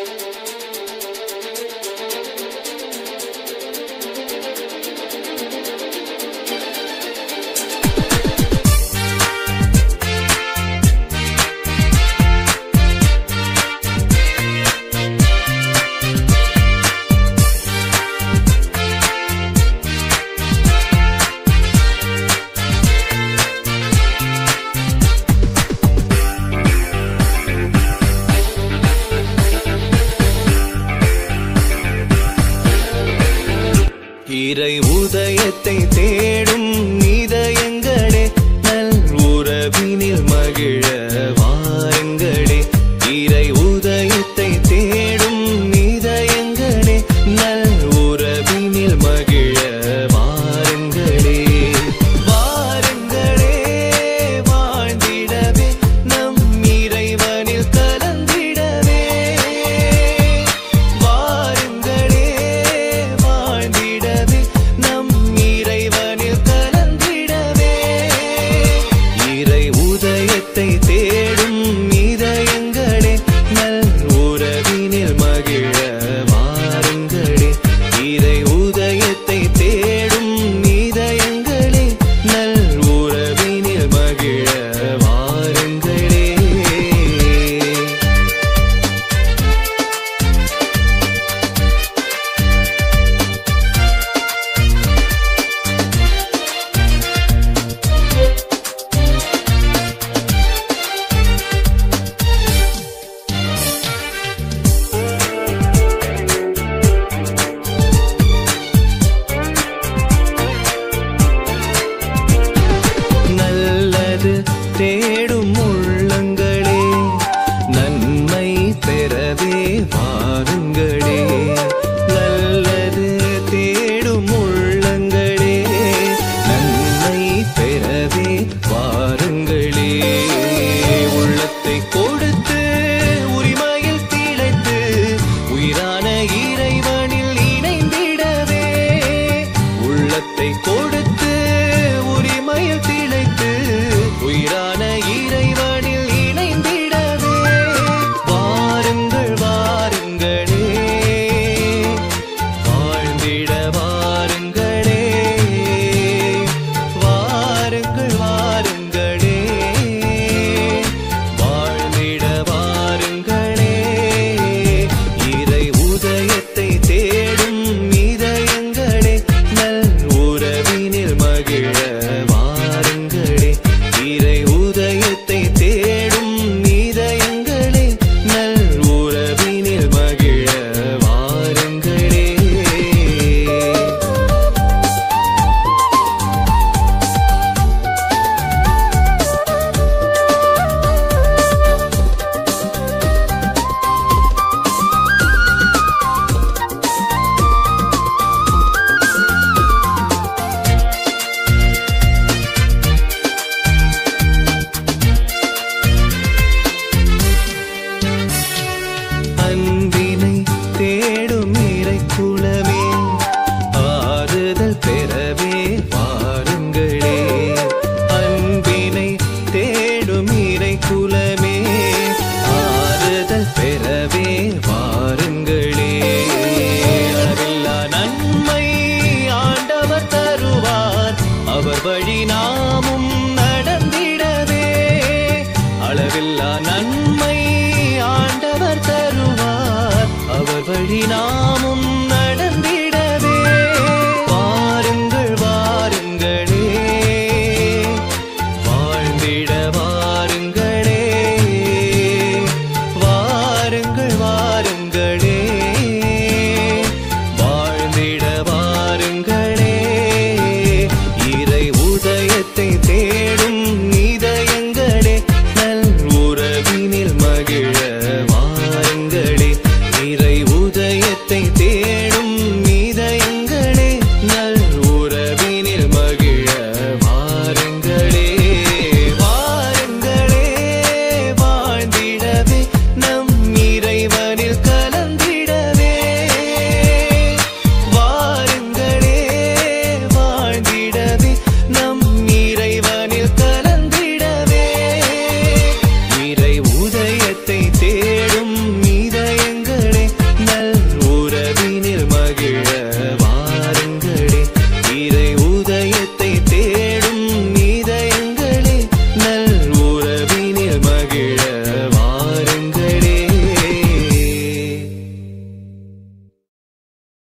இறை உதயத்தை